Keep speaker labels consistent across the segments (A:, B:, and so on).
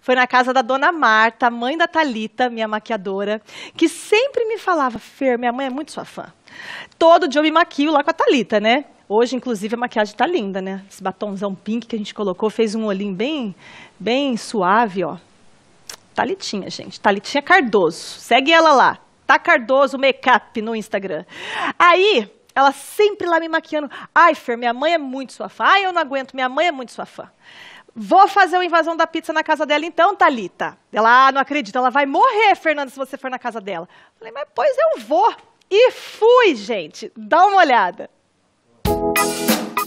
A: Foi na casa da dona Marta, mãe da Talita, minha maquiadora, que sempre me falava: Fer, minha mãe é muito sua fã. Todo dia eu me maquio lá com a Talita, né? Hoje, inclusive, a maquiagem tá linda, né? Esse batomzão pink que a gente colocou fez um olhinho bem, bem suave, ó. Talitinha, gente. Talitinha Cardoso. Segue ela lá. Tá Cardoso Makeup no Instagram. Aí, ela sempre lá me maquiando. Ai, Fer, minha mãe é muito sua fã. Ai, eu não aguento, minha mãe é muito sua fã. Vou fazer uma invasão da pizza na casa dela então, Talita. Ela, ah, não acredito, ela vai morrer, Fernanda, se você for na casa dela. Falei, mas pois eu vou. E fui, gente. Dá uma olhada.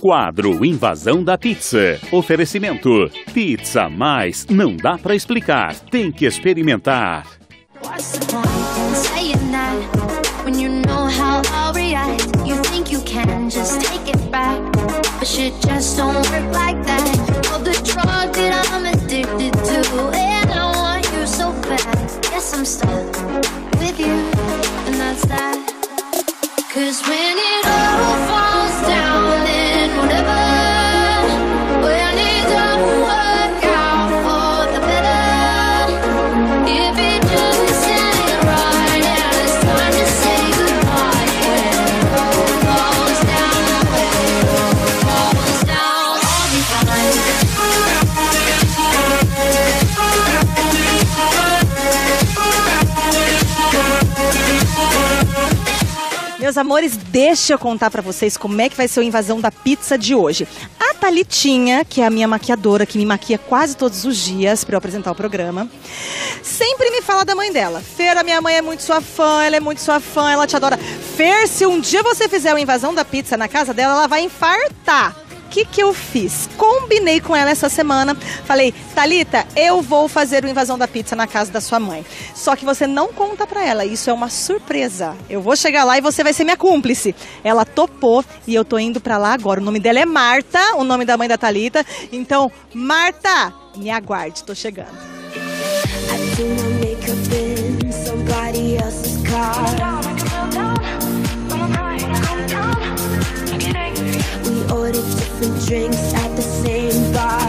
B: Quadro Invasão da Pizza. Oferecimento. Pizza mais não dá pra explicar, tem que experimentar.
C: What's
A: Meus amores, deixa eu contar pra vocês como é que vai ser a invasão da pizza de hoje. A Talitinha, que é a minha maquiadora, que me maquia quase todos os dias pra eu apresentar o programa, sempre me fala da mãe dela. Fer, a minha mãe é muito sua fã, ela é muito sua fã, ela te adora. Fer, se um dia você fizer uma invasão da pizza na casa dela, ela vai infartar. Que, que eu fiz? Combinei com ela essa semana. Falei, Talita, eu vou fazer o invasão da pizza na casa da sua mãe. Só que você não conta pra ela, isso é uma surpresa. Eu vou chegar lá e você vai ser minha cúmplice. Ela topou e eu tô indo pra lá agora. O nome dela é Marta, o nome da mãe da Talita. Então, Marta, me aguarde, tô chegando.
D: I drinks at the same bar.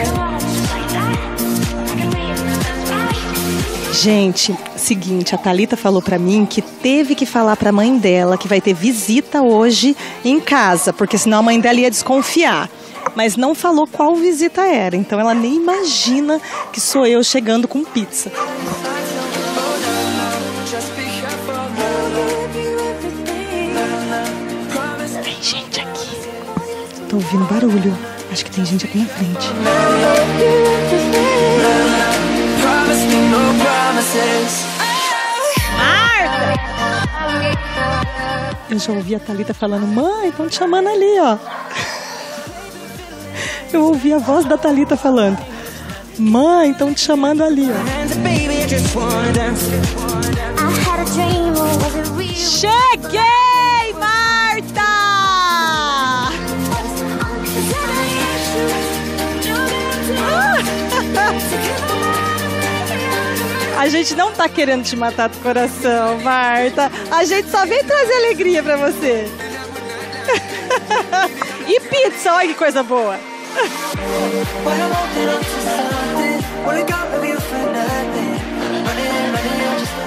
A: Gente, seguinte, a Talita falou pra mim que teve que falar pra mãe dela que vai ter visita hoje em casa, porque senão a mãe dela ia desconfiar. Mas não falou qual visita era, então ela nem imagina que sou eu chegando com pizza. Tem gente aqui. Tô ouvindo barulho. Acho que tem gente aqui na frente. Marta! Eu já ouvi a Thalita falando, mãe, estão te chamando ali, ó. Eu ouvi a voz da Thalita falando, mãe, estão te chamando ali, ó. Cheguei, A gente não tá querendo te matar do coração, Marta. A gente só vem trazer alegria pra você. e pizza, olha que coisa boa.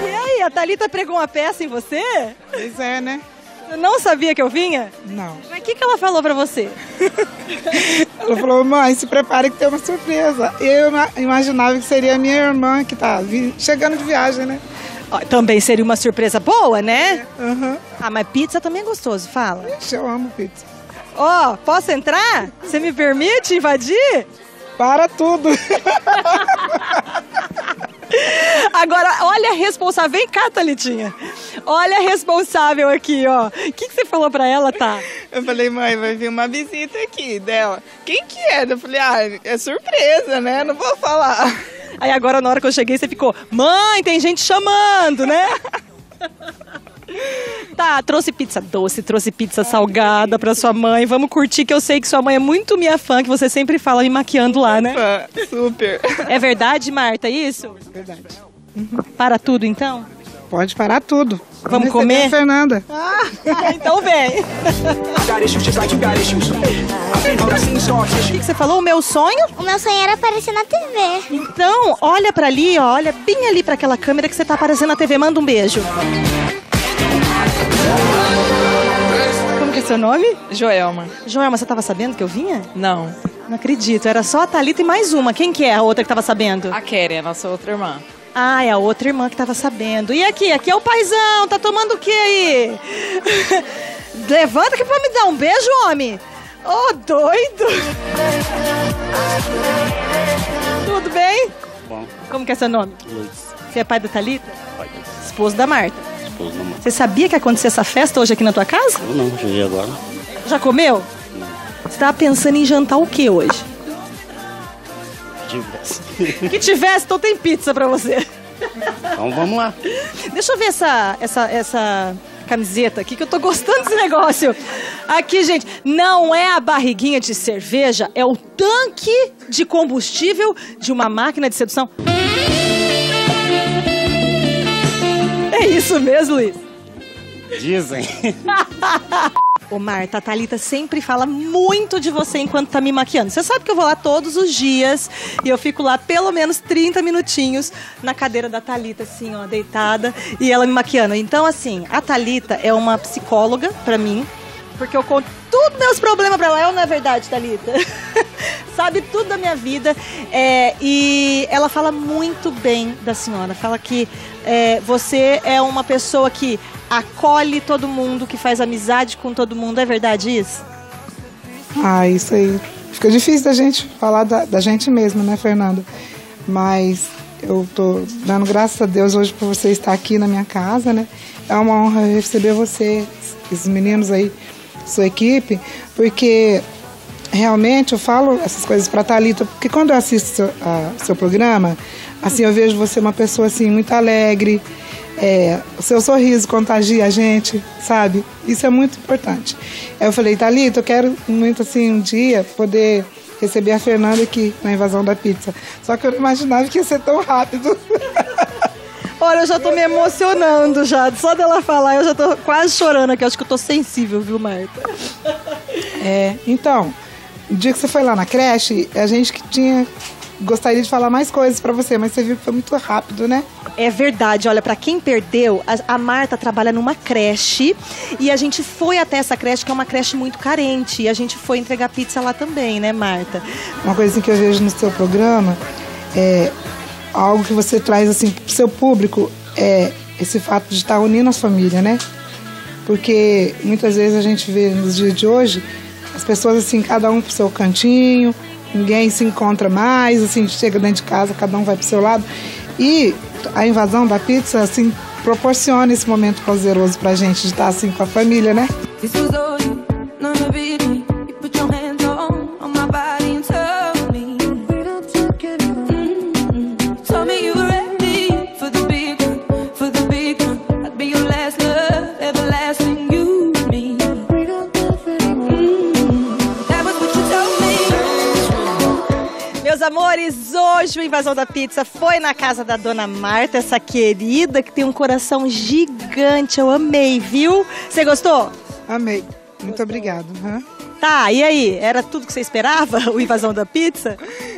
A: E aí, a Thalita pregou uma peça em você?
E: Pois é, né?
A: Você não sabia que eu vinha?
E: Não.
A: Mas o que, que ela falou pra você?
E: Ela falou, mãe, se prepare que tem uma surpresa. Eu ima- imaginava que seria a minha irmã que tá chegando de viagem, né?
A: Ó, também seria uma surpresa boa, né?
E: Aham.
A: Ah, mas pizza também é gostoso, fala.
E: Ixi, Eu amo pizza.
A: Ó, posso entrar? Você me permite invadir?
E: Para tudo.
A: Agora, olha a responsável. Vem cá, Thalitinha. Olha a responsável aqui, ó. O que, que você falou pra ela, tá?
F: Eu falei, mãe, vai vir uma visita aqui dela. Quem que é? Eu falei, ah, é surpresa, né? Não vou falar.
A: Aí agora, na hora que eu cheguei, você ficou, mãe, tem gente chamando, né? Tá, trouxe pizza doce, trouxe pizza salgada pra sua mãe. Vamos curtir, que eu sei que sua mãe é muito minha fã, que você sempre fala me maquiando lá, né?
F: Fã, super.
A: É verdade, Marta, isso?
E: Verdade.
A: Para tudo, então?
E: Pode parar tudo.
A: Vamos comer?
E: A Fernanda.
A: Ah, então vem. O que, que você falou? O meu sonho?
G: O meu sonho era aparecer na TV.
A: Então, olha pra ali, ó, olha bem ali pra aquela câmera que você tá aparecendo na TV. Manda um beijo. Como que é seu nome?
F: Joelma.
A: Joelma, você tava sabendo que eu vinha?
F: Não.
A: Não acredito. Era só a Thalita e mais uma. Quem que é a outra que tava sabendo?
F: A Keren, a nossa outra irmã.
A: Ah, é a outra irmã que tava sabendo. E aqui? Aqui é o paizão. Tá tomando o que aí? Levanta aqui pra me dar um beijo, homem. Ô, doido. Tudo bem?
H: Bom,
A: Como que é seu nome?
H: Luiz,
A: Você é pai da Thalita?
H: pai do
A: Esposo da Marta.
H: esposo da mãe.
A: Você sabia que ia acontecer essa festa hoje aqui na tua casa?
H: Eu não, cheguei agora.
A: Já comeu? Você tava pensando em jantar o que hoje?
H: Tivesse.
A: Que tivesse, então tem pizza pra você.
H: Então vamos lá.
A: Deixa eu ver essa, essa, essa camiseta aqui, que eu tô gostando desse negócio. Aqui, gente, não é a barriguinha de cerveja, é o tanque de combustível de uma máquina de sedução. É isso mesmo, Luiz?
H: Dizem.
A: Ô Marta, a Thalita sempre fala muito de você enquanto tá me maquiando. Você sabe que eu vou lá todos os dias e eu fico lá pelo menos 30 minutinhos na cadeira da Thalita, assim, ó, deitada, e ela me maquiando. Então, assim, a Thalita é uma psicóloga pra mim, porque eu conto tudo meus problemas pra ela. É ou não é verdade, Thalita? Sabe tudo da minha vida. É, e ela fala muito bem da senhora. Fala que é, você é uma pessoa que acolhe todo mundo, que faz amizade com todo mundo. É verdade isso?
E: Ah, isso aí. Fica difícil da gente falar da, da gente mesmo, né, Fernanda? Mas eu tô dando graças a Deus hoje por você estar aqui na minha casa, né? É uma honra receber você, esses meninos aí, sua equipe, porque realmente eu falo essas coisas para Thalita, porque quando eu assisto seu, a- seu programa, assim, eu vejo você uma pessoa assim muito alegre, é, o seu sorriso contagia a gente, sabe? Isso é muito importante. Eu falei, Thalita, eu quero muito assim um dia poder receber a Fernanda aqui na invasão da pizza. Só que eu não imaginava que ia ser tão rápido.
A: Olha, eu já tô me emocionando já. Só dela falar, eu já tô quase chorando aqui. Acho que eu tô sensível, viu, Marta?
E: É, então, o dia que você foi lá na creche, a gente que tinha gostaria de falar mais coisas pra você, mas você viu que foi muito rápido, né?
A: É verdade, olha, pra quem perdeu, a, a Marta trabalha numa creche e a gente foi até essa creche, que é uma creche muito carente, e a gente foi entregar pizza lá também, né, Marta?
E: Uma coisa assim que eu vejo no seu programa é algo que você traz assim pro seu público é esse fato de estar unindo as famílias, né? Porque muitas vezes a gente vê nos dias de hoje as pessoas assim, cada um pro seu cantinho, ninguém se encontra mais, assim, chega dentro de casa, cada um vai pro seu lado. E a invasão da pizza, assim, proporciona esse momento prazeroso pra gente de estar assim com a família, né?
A: Hoje o Invasão da Pizza foi na casa da dona Marta, essa querida que tem um coração gigante. Eu amei, viu? Você gostou?
E: Amei. Muito obrigado. hã?
A: Tá, e aí? Era tudo que você esperava? O Invasão da Pizza?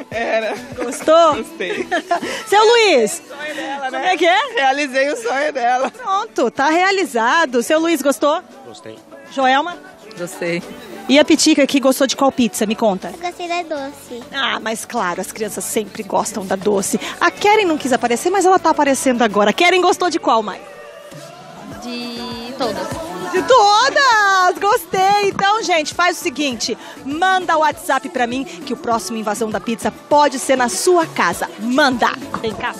F: Era.
A: Gostou?
F: Gostei.
A: Seu Luiz!
F: Dela,
A: Como é que é?
F: Realizei o sonho dela.
A: Pronto, tá realizado. Seu Luiz gostou?
H: Gostei.
A: Joelma?
F: Gostei.
A: E a Pitica aqui gostou de qual pizza? Me conta.
G: Gostei da doce.
A: Ah, mas claro, as crianças sempre gostam da doce. A Keren não quis aparecer, mas ela tá aparecendo agora. A Keren gostou de qual, mãe?
G: De todas.
A: De todas! Gostei! Então, gente, faz o seguinte: manda o WhatsApp pra mim que o próximo Invasão da Pizza pode ser na sua casa. Manda! Vem cá.